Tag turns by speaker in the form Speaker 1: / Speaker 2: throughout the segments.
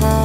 Speaker 1: Bye.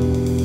Speaker 1: Thank you.